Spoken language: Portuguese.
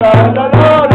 la la